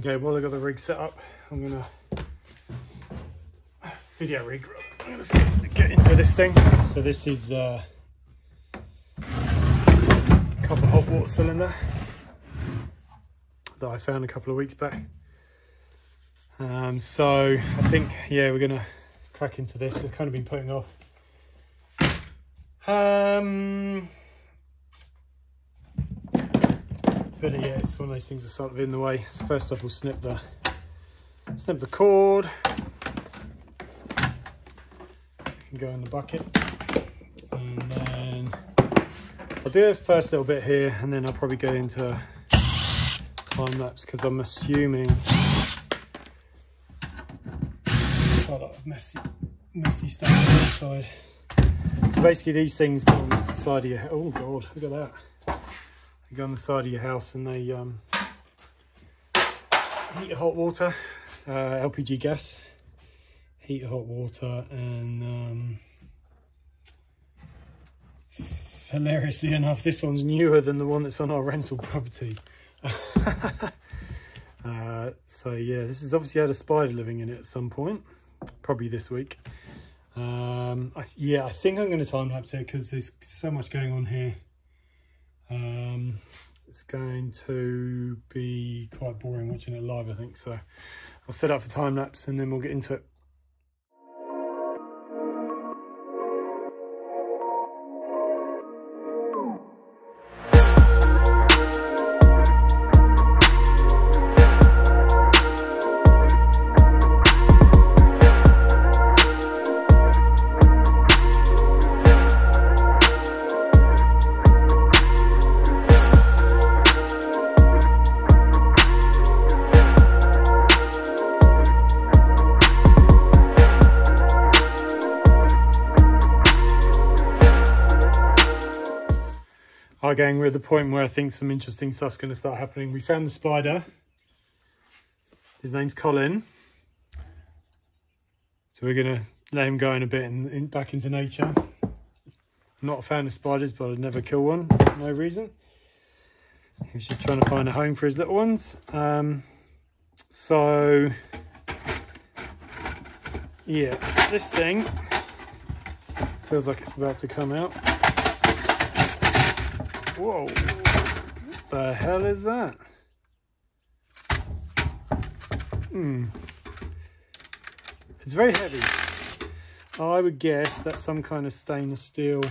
Okay, while I got the rig set up, I'm gonna video rig. I'm gonna get into this thing. So this is uh, a copper hot water cylinder that I found a couple of weeks back. Um, so I think yeah, we're gonna crack into this. I've kind of been putting off. Um, but yeah, it's one of those things that's sort of in the way. So first off, we'll snip the snip the cord. Can go in the bucket, and then I'll do a first little bit here, and then I'll probably go into time lapse because I'm assuming a lot of messy, messy stuff on the. So basically, these things go on the side of your. Oh god, look at that they go on the side of your house and they um, heat hot water, uh, LPG gas, heat hot water, and um, hilariously enough, this one's newer than the one that's on our rental property. uh, so yeah, this has obviously had a spider living in it at some point, probably this week. Um, I, yeah, I think I'm going to time lapse it because there's so much going on here. Um, it's going to be quite boring watching it live, I think. So I'll set up for time lapse and then we'll get into it. Gang, we're at the point where I think some interesting stuff's going to start happening. We found the spider. His name's Colin. So we're going to let him go in a bit and in, back into nature. I'm not a fan of spiders, but I'd never kill one for no reason. He was just trying to find a home for his little ones. Um, so, yeah, this thing feels like it's about to come out. Whoa, what the hell is that? Hmm. It's very heavy. I would guess that's some kind of stainless steel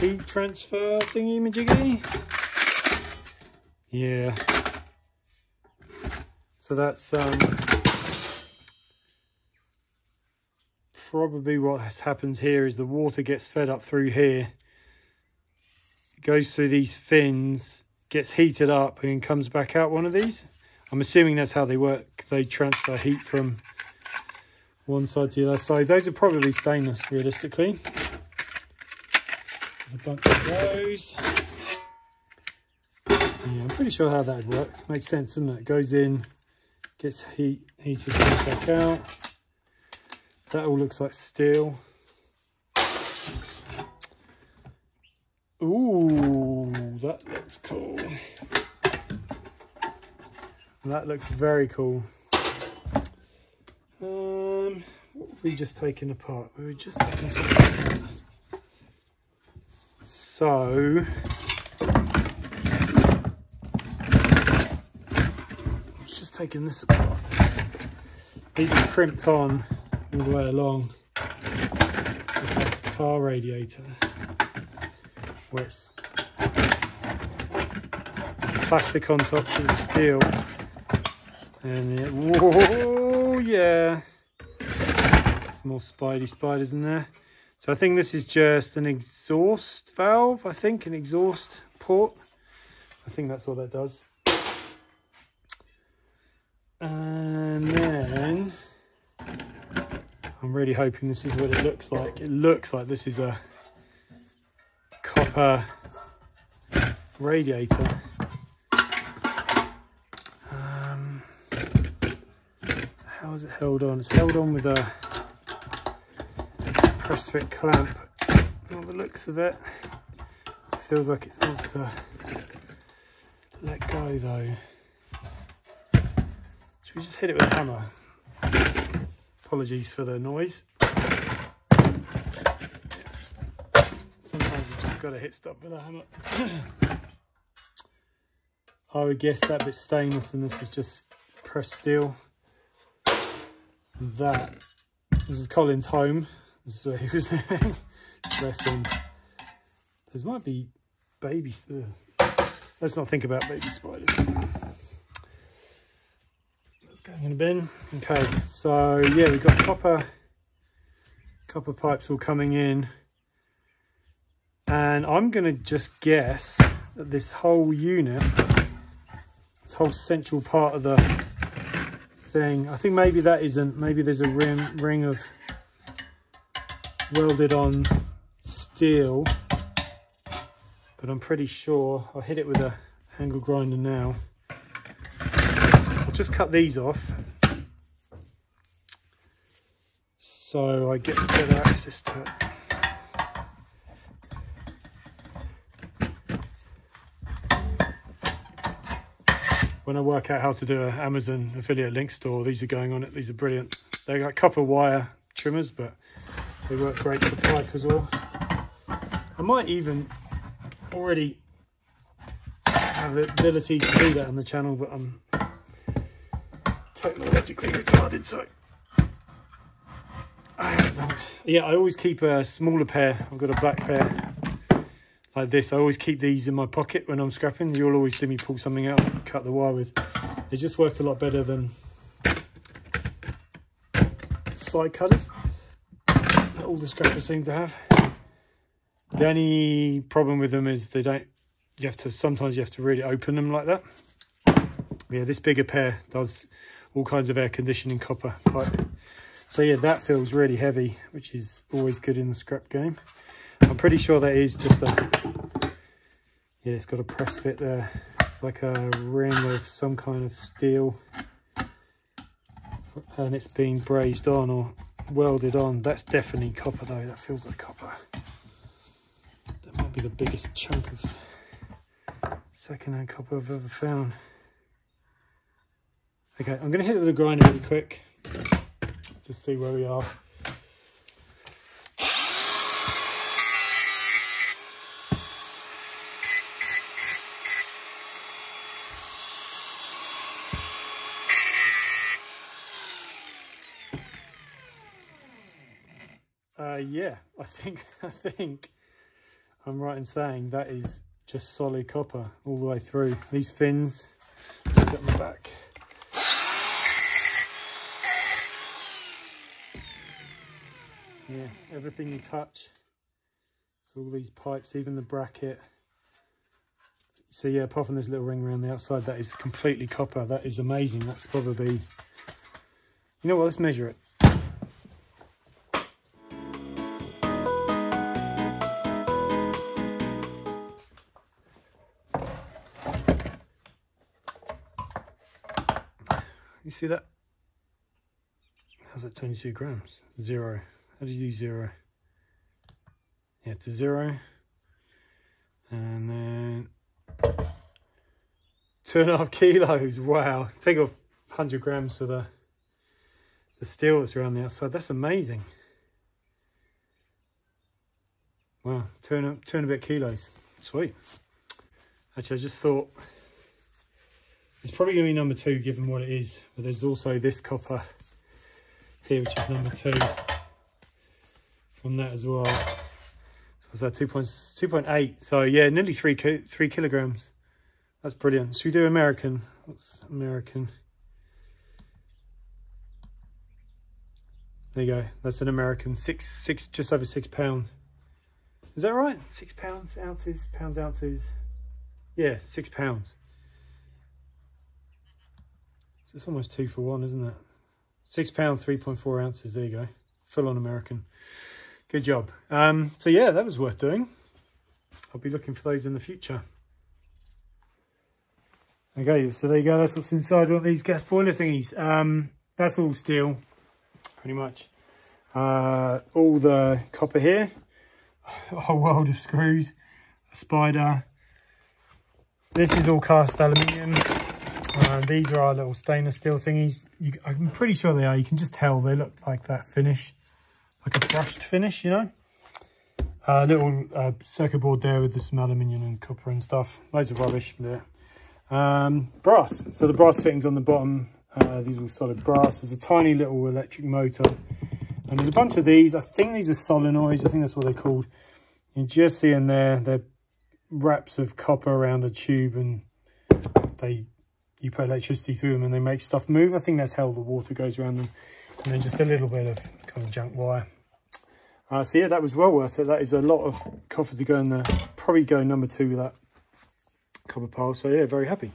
heat transfer thingy majiggy. Yeah. So that's um probably what happens here is the water gets fed up through here goes through these fins gets heated up and comes back out one of these. I'm assuming that's how they work. They transfer heat from one side to the other side. Those are probably stainless realistically. There's a bunch of those. Yeah i'm pretty sure how that would work. Makes sense doesn't it, it? Goes in gets heat heated back out that all looks like steel. Ooh, that looks cool. That looks very cool. Um, what have we just taken apart? We were just taking this apart. So, let's just taking this apart. These are crimped on all the way along. It's like car radiator where it's plastic on top of the steel. And it, whoa, yeah. Some more spidey spiders in there. So I think this is just an exhaust valve, I think, an exhaust port. I think that's all that does. And then I'm really hoping this is what it looks like. It looks like this is a copper radiator. Um, how is it held on? It's held on with a press fit clamp. All the looks of it, it feels like it wants to let go though. Should we just hit it with a hammer? Apologies for the noise. Sometimes you've just got to hit stop with a hammer. I would guess that bit's stainless and this is just pressed steel. That, this is Colin's home. This is where he was living. Bless him. There might be babies. Uh, let's not think about baby spiders. Going in a bin. Okay, so yeah, we've got copper, copper pipes all coming in. And I'm to just guess that this whole unit, this whole central part of the thing, I think maybe that isn't, maybe there's a rim, ring of welded on steel but I'm pretty sure I'll hit it with a angle grinder now. Just cut these off so I get better access to it. When I work out how to do an Amazon affiliate link store, these are going on it. These are brilliant. They're got copper wire trimmers, but they work great for pipe as well. I might even already have the ability to do that on the channel, but I'm technologically retarded, so I Yeah, I always keep a smaller pair. I've got a black pair like this. I always keep these in my pocket when I'm scrapping. You'll always see me pull something out and cut the wire with. They just work a lot better than side cutters that all the scrappers seem to have. The only problem with them is they don't, you have to, sometimes you have to really open them like that. Yeah, this bigger pair does all kinds of air conditioning copper pipe. So yeah, that feels really heavy, which is always good in the scrap game. I'm pretty sure that is just a, yeah, it's got a press fit there. It's like a ring of some kind of steel and it's being brazed on or welded on. That's definitely copper though, that feels like copper That might be the biggest chunk of second-hand copper I've ever found. Okay, I'm going to hit it with a grinder really quick, just see where we are. Uh, yeah, I think I think I'm right in saying that is just solid copper all the way through. These fins, get on the back. Yeah, everything you touch. So all these pipes, even the bracket. So yeah, apart from this little ring around the outside, that is completely copper. That is amazing. That's probably, you know what, let's measure it. You see that? How's that 22 grams? Zero. How do you do zero? Yeah, to zero. And then two and a half kilos. Wow. Take off 100 grams for the, the steel that's around the outside. That's amazing. Wow, two and, a, two and a bit kilos. Sweet. Actually, I just thought it's probably going to be number two given what it is. But there's also this copper here, which is number two from that as well. So it's 2.8. So yeah, nearly three, three kilograms. That's brilliant. Should we do American? What's American? There you go. That's an American. Six, six, just over six pound. Is that right? Six pounds, ounces, pounds, ounces. Yeah, six pounds. So it's almost two for one, isn't it? Six pound, 3.4 ounces. There you go. Full on American. Good job. Um, so yeah, that was worth doing. I'll be looking for those in the future. Okay, so there you go. That's what's inside one of these gas boiler thingies. Um, that's all steel, pretty much. Uh, all the copper here. A whole world of screws. A spider. this is all cast aluminium. Uh, these are our little stainless steel thingies. You, I'm pretty sure they are. You can just tell they look like that finish, like a brushed finish, you know. A uh, little uh, circuit board there with some aluminium and copper and stuff. Loads of rubbish there. Um, brass. So the brass fittings on the bottom, uh, these are solid brass. There's a tiny little electric motor. And there's a bunch of these. I think these are solenoids. I think that's what they're called. You just see in there, they're wraps of copper around a tube and they you put electricity through them and they make stuff move. I think that's how the water goes around them. And then just a little bit of kind of junk wire. Uh, so yeah, that was well worth it. That is a lot of copper to go in there. Probably go number two with that copper pile. So yeah, very happy.